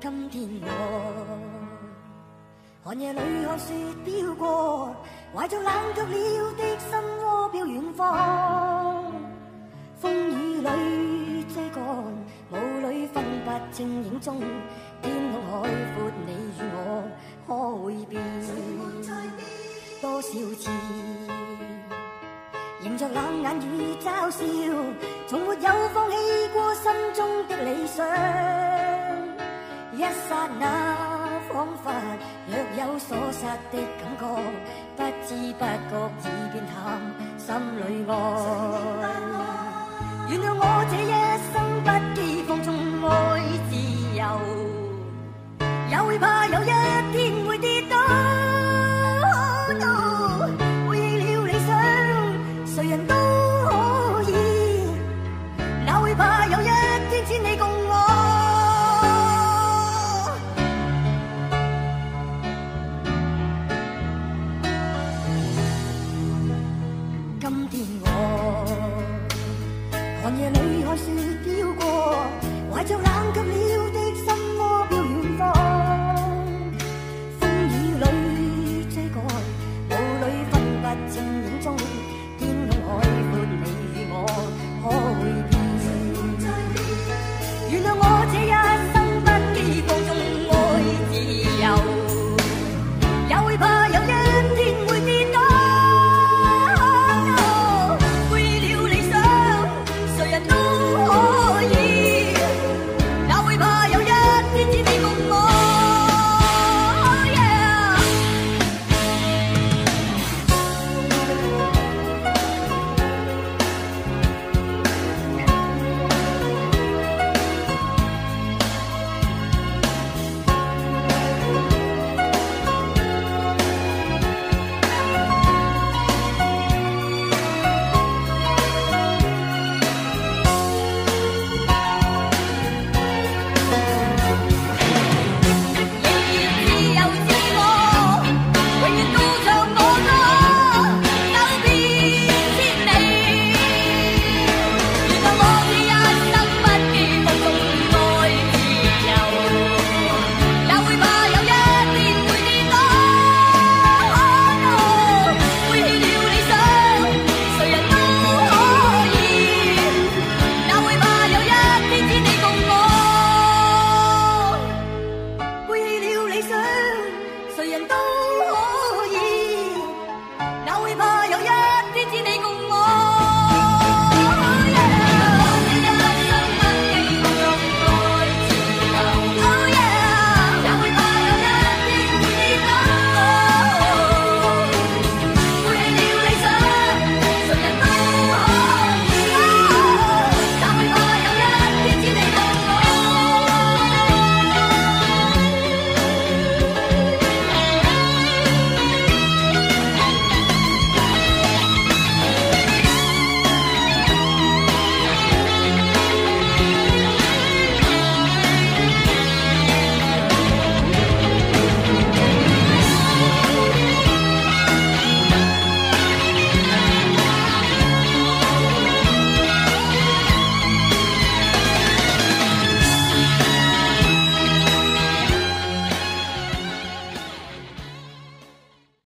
今天我寒夜里看雪飘过，怀着冷却了的心窝飘远方。风雨里追赶，雾里分不清影踪。天空海阔，你与我可会变？多少次迎着冷眼与嘲笑，从没有放弃过心中的理想。一刹那，仿佛若有所失的感觉，不知不觉已变淡，心里爱。原谅我这一生不羁放纵爱自由，也会怕有。今天我寒夜里看雪飘过怀着冷却了的心窝。Oh.